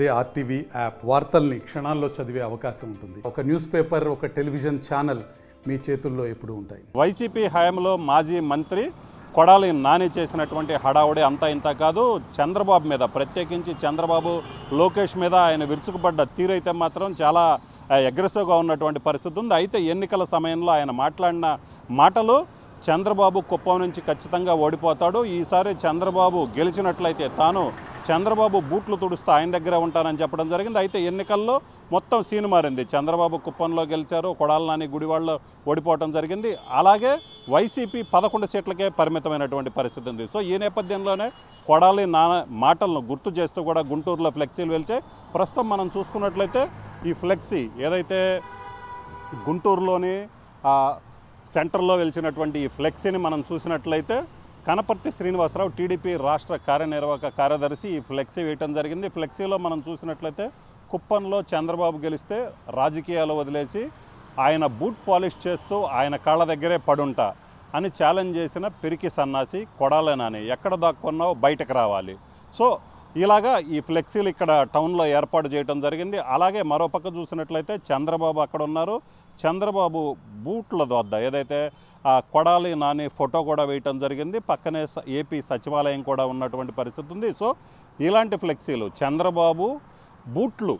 అదే RTV app వార్తల్ని క్షణాల్లో చదివే అవకాశం ఉంటుంది. ఒక న్యూస్ పేపర్ ఒక టెలివిజన్ ఛానల్ మీ చేతుల్లో ఎప్పుడు ఉంటాయి. వైసీపీ హయాంలో మాజీ మంత్రి కొడాలి నాని చేసినటువంటి హడావుడి అంతా ఇంత కాదు. చంద్రబాబు మీద ప్రత్యేకించి చంద్రబాబు లోకేష్ మీద ఆయన విరుచుకుపడ్డ తీరైతే మాత్రం చాలా అగ్రెసివ్గా ఉన్నటువంటి పరిస్థితి ఉంది. అయితే ఎన్నికల సమయంలో ఆయన మాట్లాడిన మాటలు చంద్రబాబు కుప్పం నుంచి ఖచ్చితంగా ఓడిపోతాడు. ఈసారి చంద్రబాబు గెలిచినట్లయితే తాను చంద్రబాబు బూట్లు తుడుస్తూ ఆయన దగ్గర ఉంటానని చెప్పడం జరిగింది. అయితే ఎన్నికల్లో మొత్తం సీన్ మారింది. చంద్రబాబు కుప్పంలో గెలిచారు కొడాల నాని గుడివాళ్ళలో ఓడిపోవడం జరిగింది. అలాగే వైసీపీ పదకొండు సీట్లకే పరిమితమైనటువంటి పరిస్థితి ఉంది. సో ఈ నేపథ్యంలోనే కొడాలి నా మాటలను గుర్తు చేస్తూ కూడా గుంటూరులో ఫ్లెక్సీలు వెలిచాయి. ప్రస్తుతం మనం చూసుకున్నట్లయితే ఈ ఫ్లెక్సీ ఏదైతే గుంటూరులోని సెంటర్లో వెలిచినటువంటి ఈ ఫ్లెక్సీని మనం చూసినట్లయితే కనపర్తి శ్రీనివాసరావు టీడీపీ రాష్ట్ర కార్యనిర్వాహక కార్యదర్శి ఈ ఫ్లెక్సీ వేయటం జరిగింది. ఫ్లెక్సీలో మనం చూసినట్లయితే కుప్పంలో చంద్రబాబు గెలిస్తే రాజకీయాలు వదిలేసి ఆయన బూట్ పాలిష్ చేస్తూ ఆయన కాళ్ళ దగ్గరే పడుంటా అని ఛాలెంజ్ చేసిన పిరికి సన్నాసి కొడాలనని ఎక్కడ దాక్కున్నావు బయటకు రావాలి. సో ఇలాగా ఈ ఫ్లెక్సీలు ఇక్కడ టౌన్లో ఏర్పాటు చేయడం జరిగింది. అలాగే మరోపక్క చూసినట్లయితే చంద్రబాబు అక్కడ ఉన్నారు. చంద్రబాబు బూట్ల వద్ద ఏదైతే ఆ కొడాలి నాని ఫోటో కూడా వేయటం జరిగింది. పక్కనే స- ఏపీ సచివాలయం కూడా ఉన్నటువంటి పరిస్థితి ఉంది. సో ఇలాంటి ఫ్లెక్సీలు చంద్రబాబు బూట్లు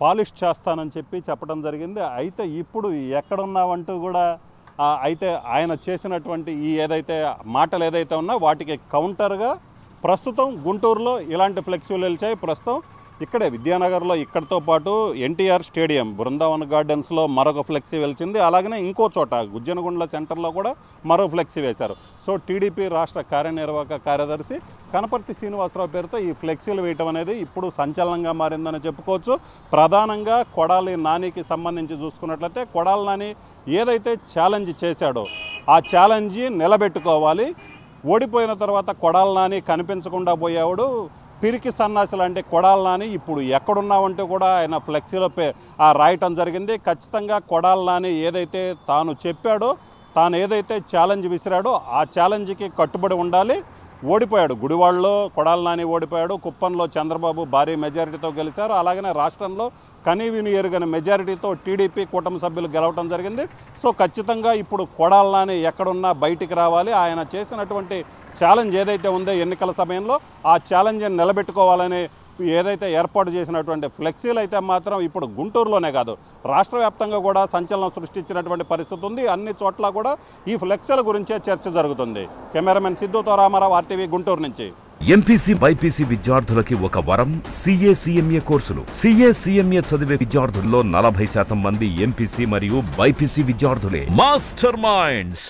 పాలిష్ చేస్తానని చెప్పి చెప్పడం జరిగింది. అయితే ఇప్పుడు ఎక్కడున్నావంటూ కూడా అయితే ఆయన చేసినటువంటి ఈ ఏదైతే మాటలు ఏదైతే ఉన్నా వాటికి కౌంటర్గా ప్రస్తుతం గుంటూరులో ఇలాంటి ఫ్లెక్సీలు వెలిచాయి ప్రస్తుతం ఇక్కడే విద్యానగర్లో ఇక్కడితో పాటు ఎన్టీఆర్ స్టేడియం బృందావన్ గార్డెన్స్లో మరొక ఫ్లెక్సీ వెలిచింది అలాగనే ఇంకో చోట గుజ్జనగుండ్ల సెంటర్లో కూడా మరో ఫ్లెక్సీ వేశారు. సో టీడీపీ రాష్ట్ర కార్యనిర్వాహక కార్యదర్శి కనపర్తి శ్రీనివాసరావు పేరుతో ఈ ఫ్లెక్సీలు వేయటం అనేది ఇప్పుడు సంచలనంగా మారిందని చెప్పుకోవచ్చు. ప్రధానంగా కొడాలి నానికి సంబంధించి చూసుకున్నట్లయితే కొడాలి నాని ఏదైతే ఛాలెంజ్ చేశాడో ఆ ఛాలెంజ్ నిలబెట్టుకోవాలి. ఓడిపోయిన తర్వాత కొడాలనాని కనిపించకుండా పోయేవాడు పిరికి సన్నాసి లాంటి కొడాలనాని ఇప్పుడు ఎక్కడున్నావంటే కూడా ఆయన ఫ్లెక్సీలో పే ఆ రాయటం జరిగింది. ఖచ్చితంగా కొడాలనాని ఏదైతే తాను చెప్పాడో తాను ఏదైతే ఛాలెంజ్ విసిరాడో ఆ ఛాలెంజ్కి కట్టుబడి ఉండాలి. ఓడిపోయాడు. గుడివాడలో కొడాలనాని ఓడిపోయాడు. కుప్పంలో చంద్రబాబు భారీ మెజారిటీతో గెలిచారు. అలాగనే రాష్ట్రంలో కనీవిని ఎరుగని మెజారిటీతో టీడీపీ కూటమి సభ్యులు గెలవటం జరిగింది. సో ఖచ్చితంగా ఇప్పుడు కొడాలనాని ఎక్కడున్నా బయటికి రావాలి. ఆయన చేసినటువంటి ఛాలెంజ్ ఏదైతే ఉందో ఎన్నికల సమయంలో ఆ ఛాలెంజ్ని నిలబెట్టుకోవాలని ఏదైతే ఏర్పాటు చేసినటువంటి ఫ్లెక్సీలు అయితే మాత్రం ఇప్పుడు గుంటూరులోనే కాదు రాష్ట్ర వ్యాప్తంగా కూడా సంచలనం సృష్టించినటువంటి పరిస్థితి ఉంది. అన్ని చోట్ల కూడా ఈ ఫ్లెక్సీల గురించే చర్చ జరుగుతుంది. కెమెరామెన్ సిద్ధుతో రామారావు ఆర్టీవీ గుంటూరు నుంచి. ఎంపీసీ బైపీసీ విద్యార్థులకి ఒక వరం సిఏ సిఎంఏ కోర్సులు. సిఏ సిఎంఏ చదివే విద్యార్థుల్లో నలభై శాతం మంది ఎంపీసీ మరియు బైపీసీ విద్యార్థులే. Master minds